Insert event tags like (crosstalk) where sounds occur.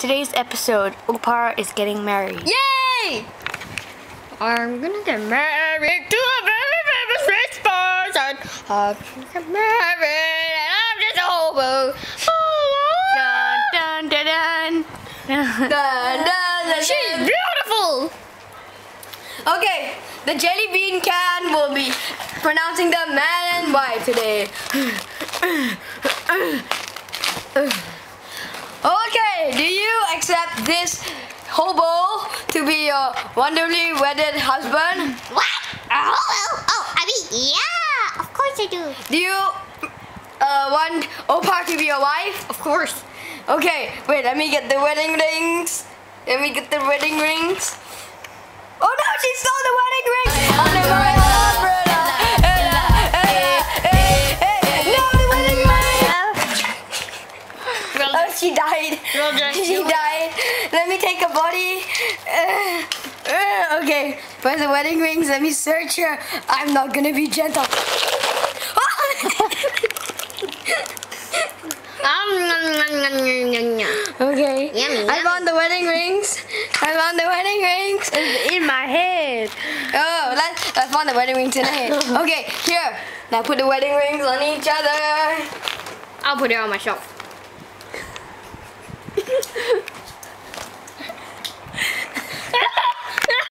Today's episode, Opar is getting married. Yay! I'm gonna get married to a very famous rich person. I'm gonna get married and I'm just a hobo. Dun dun dun dun. Dun, dun, dun, She's beautiful! Okay, the jelly bean can will be pronouncing the man and wife today. (sighs) (sighs) (sighs) Okay, do you this hobo to be your wonderfully wedded husband? What? Oh, oh, oh, I mean, yeah, of course I do. Do you uh, want Opar to be your wife? Of course. Okay, wait, let me get the wedding rings. Let me get the wedding rings. Oh no, she she died. (laughs) She died. Let me take a body. Uh, uh, okay, for the wedding rings, let me search her. I'm not gonna be gentle. (laughs) okay. Yummy, I found the wedding rings. I found the wedding rings. It's In my head. Oh, let, I found the wedding rings in the head. (laughs) Okay, here. Now put the wedding rings on each other. I'll put it on my shelf.